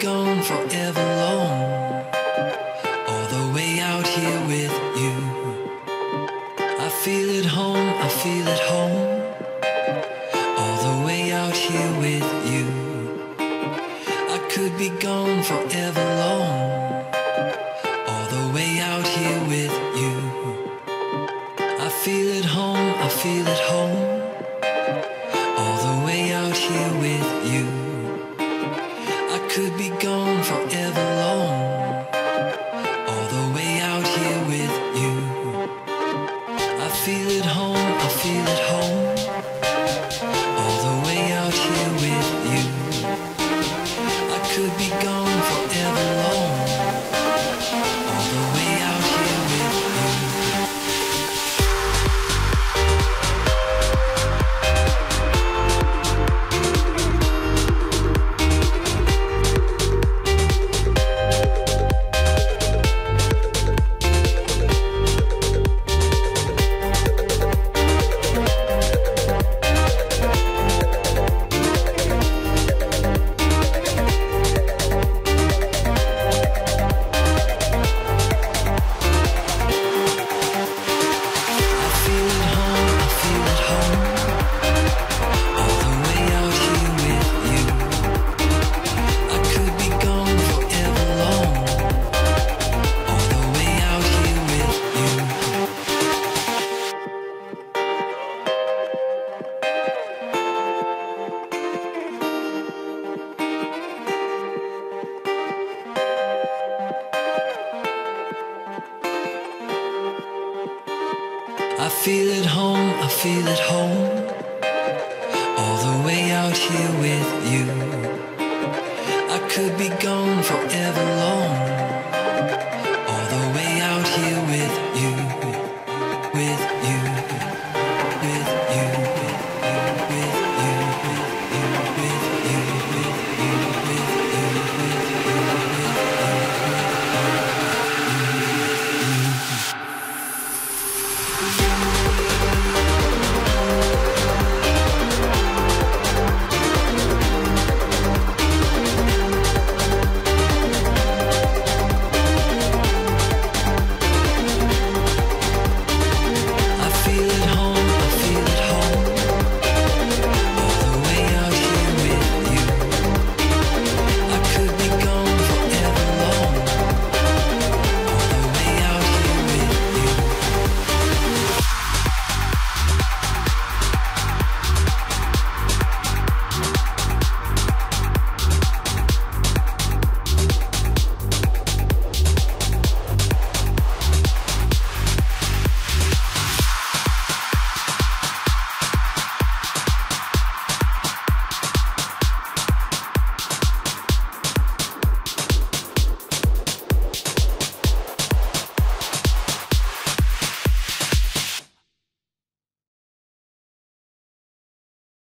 gone forever long. All the way out here with you. I feel at home, I feel at home. All the way out here with you. I could be gone forever long. All the way out here with you. I feel at home, I feel at home. All the way out here with you. Gone I feel at home, I feel at home. All the way out here with you. I could be gone forever long.